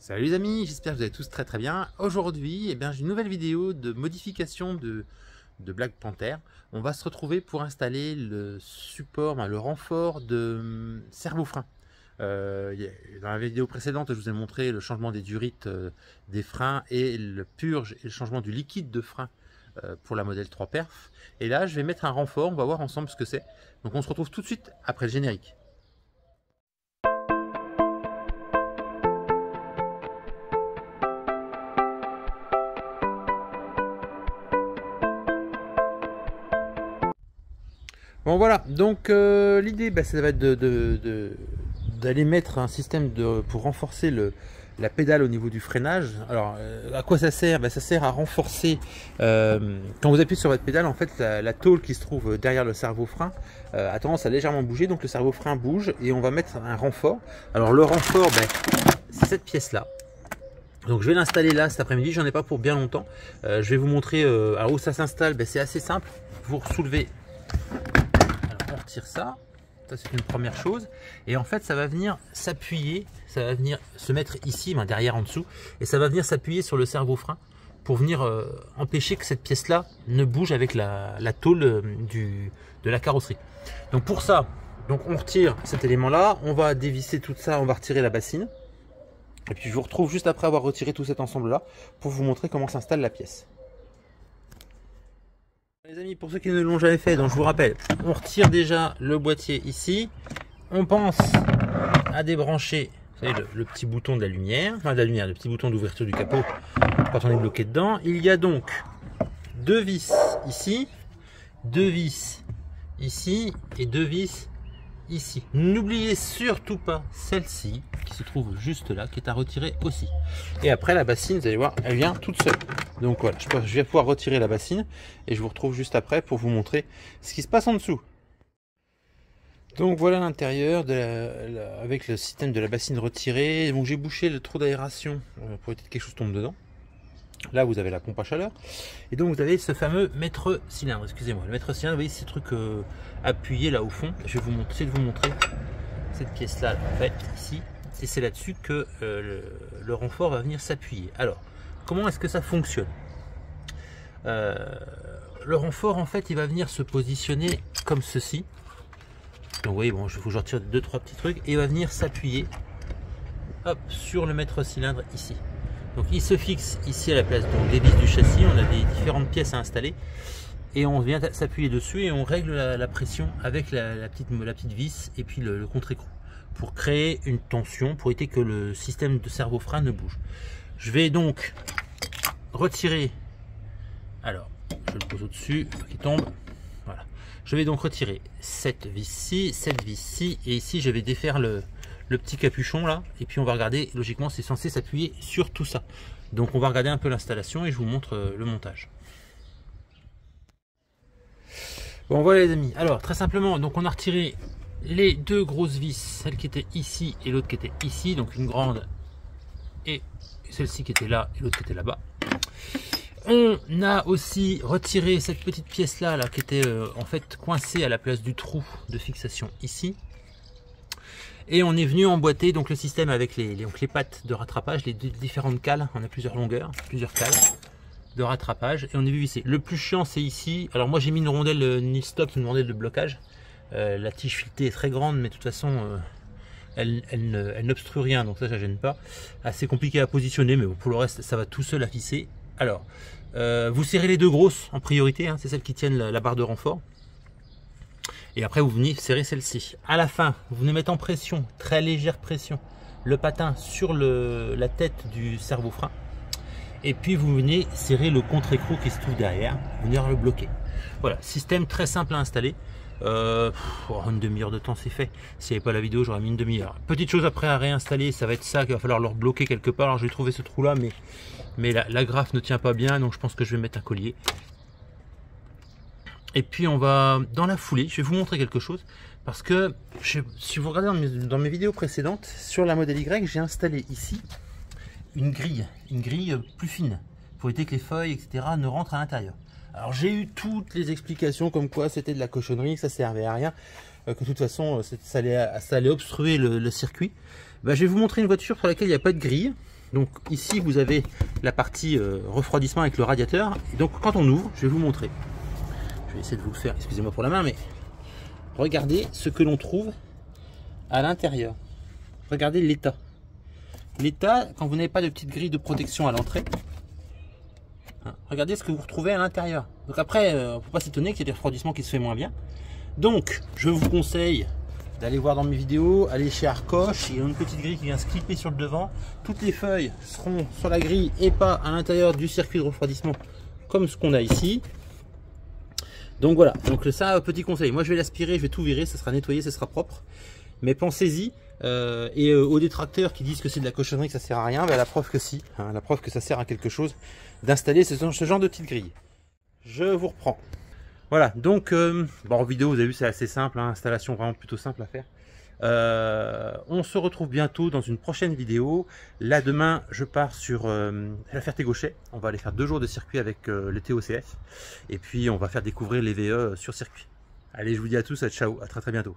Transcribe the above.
Salut les amis, j'espère que vous allez tous très très bien. Aujourd'hui, eh j'ai une nouvelle vidéo de modification de, Black Panther. On va se retrouver pour installer le support, le renfort de hum, servo-frein. Euh, dans la vidéo précédente, je vous ai montré le changement des durites euh, des freins et le purge et le changement du liquide de frein euh, pour la modèle 3 Perf. Et là, je vais mettre un renfort, on va voir ensemble ce que c'est. Donc on se retrouve tout de suite après le générique. Bon voilà, donc euh, l'idée bah, ça va être d'aller mettre un système de, pour renforcer la pédale au niveau du freinage. Alors euh, à quoi ça sert? Bah, Ça sert à renforcer, euh, quand vous appuyez sur votre pédale, en fait la, tôle qui se trouve derrière le cerveau frein a tendance à légèrement bouger, donc le cerveau frein bouge et on va mettre un renfort. Alors le renfort, bah, c'est cette pièce là. Donc je vais l'installer là cet après-midi, j'en ai pas pour bien longtemps. je vais vous montrer où ça s'installe, c'est assez simple. Vous soulevez ça. C'est une première chose. Et en fait, ça va venir s'appuyer, ça va venir se mettre ici, ben, derrière en dessous, et ça va venir s'appuyer sur le cerveau-frein pour venir euh, empêcher que cette pièce-là ne bouge avec la, tôle euh, de la carrosserie. Donc pour ça, donc on retire cet élément-là, on va dévisser tout ça, on va retirer la bassine. Et puis je vous retrouve juste après avoir retiré tout cet ensemble-là pour vous montrer comment s'installe la pièce. Les amis, pour ceux qui ne l'ont jamais fait, je vous rappelle, on retire déjà le boîtier ici. On pense à débrancher le, petit bouton de la lumière, enfin de la lumière, le petit bouton d'ouverture du capot quand on est bloqué dedans. Il y a donc deux vis ici, deux vis ici et deux vis ici. N'oubliez surtout pas celle-ci qui se trouve juste là, qui est à retirer aussi. Et après la bassine, vous allez voir, elle vient toute seule. Donc voilà, je vais pouvoir retirer la bassine et je vous retrouve juste après pour vous montrer ce qui se passe en dessous. Donc voilà l'intérieur avec le système de la bassine retirée. Donc j'ai bouché le trou d'aération euh, pour éviter que quelque chose tombe dedans. Là, vous avez la pompe à chaleur. Et donc, vous avez ce fameux mètre cylindre. Excusez-moi. Le mètre cylindre, vous voyez ces trucs euh, appuyés là au fond. Je vais vous montrer, de vous montrer cette pièce-là, en fait, ici. Et c'est là-dessus que euh, le, renfort va venir s'appuyer. Alors, comment est-ce que ça fonctionne? Euh, Le renfort, en fait, il va venir se positionner comme ceci. Donc, vous voyez, bon, je vous retire deux, trois petits trucs. Et il va venir s'appuyer sur le mètre cylindre ici. Donc il se fixe ici à la place des vis du châssis, on a des différentes pièces à installer et on vient s'appuyer dessus et on règle la, pression avec la petite vis et puis le, contre-écrou pour créer une tension, pour éviter que le système de cerveau-frein ne bouge. Je vais donc retirer, alors je le pose au-dessus, qui tombe, voilà. Je vais donc retirer cette vis-ci, cette vis-ci et ici je vais défaire le, le petit capuchon là et puis on va regarder logiquement c'est censé s'appuyer sur tout ça donc on va regarder un peu l'installation et je vous montre euh, le montage bon voilà les amis alors très simplement donc on a retiré les deux grosses vis celle qui était ici et l'autre qui était ici donc une grande et celle-ci qui était là et l'autre qui était là-bas on a aussi retiré cette petite pièce là, là qui était euh, en fait coincée à la place du trou de fixation ici et on est venu emboîter donc le système avec les, donc les pattes de rattrapage, les différentes cales. On a plusieurs longueurs, plusieurs cales de rattrapage. Et on est vu ici. Le plus chiant, c'est ici. Alors moi, j'ai mis une rondelle euh, stop, une rondelle de blocage. Euh, la tige filetée est très grande, mais de toute façon, euh, elle, elle n'obstrue rien. Donc ça, ça gêne pas. Assez compliqué à positionner, mais pour le reste, ça va tout seul à fisser. Alors, vous serrez les deux grosses en priorité. Hein, c'est celles qui tiennent la barre de renfort et après vous venez serrer celle-ci. À la fin, vous venez mettre en pression, très légère pression, le patin sur la tête du cerveau-frein. Et puis vous venez serrer le contre-écrou qui se trouve derrière, venir le bloquer. Voilà, système très simple à installer. Euh, une demi-heure de temps c'est fait. S'il n'y avait pas la vidéo, j'aurais mis une demi-heure. Petite chose après à réinstaller, ça va être ça qu'il va falloir le bloquer quelque part. Alors j'ai trouvé ce trou là, mais, mais la, la graffe ne tient pas bien, donc je pense que je vais mettre un collier. Et puis on va, dans la foulée, je vais vous montrer quelque chose. Parce que, si vous regardez dans mes, vidéos précédentes, sur la modèle Y, j'ai installé ici une grille, une grille plus fine, pour éviter que les feuilles, etc. ne rentrent à l'intérieur. Alors j'ai eu toutes les explications comme quoi c'était de la cochonnerie, que ça servait à rien, euh, que de toute façon ça allait, ça allait obstruer le, circuit. Bah, je vais vous montrer une voiture pour laquelle il n'y a pas de grille. Donc ici vous avez la partie euh, refroidissement avec le radiateur. Et donc quand on ouvre, je vais vous montrer. Je vais essayer de vous le faire, excusez-moi pour la main, mais regardez ce que l'on trouve à l'intérieur. Regardez l'état. L'état, quand vous n'avez pas de petite grille de protection à l'entrée, regardez ce que vous retrouvez à l'intérieur. Donc après, euh, on ne peut pas s'étonner qu'il y ait des refroidissements qui se fait moins bien. Donc, je vous conseille d'aller voir dans mes vidéos, aller chez Arcoche, il y a une petite grille qui vient se clipper sur le devant. Toutes les feuilles seront sur la grille et pas à l'intérieur du circuit de refroidissement comme ce qu'on a ici. Donc voilà, donc ça, petit conseil. Moi je vais l'aspirer, je vais tout virer, ça sera nettoyé, ça sera propre. Mais pensez-y, euh, et euh, aux détracteurs qui disent que c'est de la cochonnerie, que ça sert à rien, ben, la preuve que si, hein, la preuve que ça sert à quelque chose d'installer ce, genre de petite grille. Je vous reprends. Voilà, donc euh, en vidéo, vous avez vu, c'est assez simple, hein, installation vraiment plutôt simple à faire. On se retrouve bientôt dans une prochaine vidéo. Là, demain, je pars sur la Ferté-Gauchet. On va aller faire deux jours de circuit avec le TOCF. Et puis, on va faire découvrir les VE sur circuit. Allez, je vous dis à tous, à ciao, à très très bientôt.